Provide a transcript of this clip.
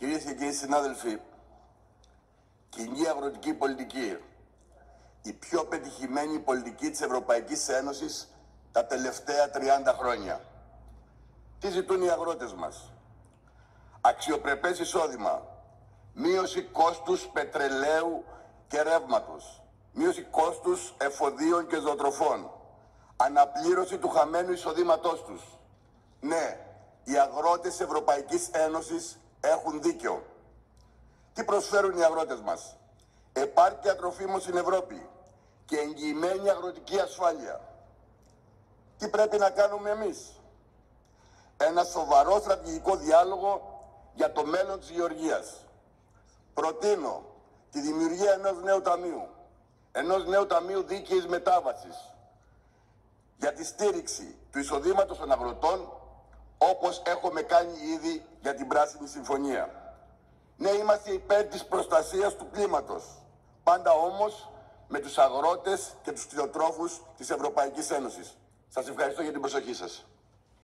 Κυρίες και κύριοι συνάδελφοι, κοινή αγροτική πολιτική, η πιο πετυχημένη πολιτική της Ευρωπαϊκής Ένωσης τα τελευταία 30 χρόνια. Τι ζητούν οι αγρότες μας; Αξιοπρεπές εισόδημα, μείωση κόστους πετρελαίου και ρεύματος, μείωση κόστους εφοδίων και ζωοτροφών, αναπλήρωση του χαμένου εισοδήματός τους. Ναι, οι αγρότες της Ευρωπαϊκής Ένωσης έχουν δίκιο. Τι προσφέρουν οι αγρότες μας; Επάρκεια τροφίμων στην Ευρώπη και εγγυημένη αγροτική ασφάλεια. Τι πρέπει να κάνουμε εμείς; Ένα σοβαρό στρατηγικό διάλογο για το μέλλον της γεωργίας. Προτείνω τη δημιουργία ενός νέου ταμείου. Ενός νέου ταμείου δίκαιης μετάβασης για τη στήριξη του εισοδήματος των αγροτών όπως έχουμε κάνει ήδη για την Πράσινη Συμφωνία. Ναι, είμαστε υπέρ της προστασίας του κλίματος. Πάντα όμως με τους αγρότες και τους κτηνοτρόφους της Ευρωπαϊκής Ένωσης. Σας ευχαριστώ για την προσοχή σας.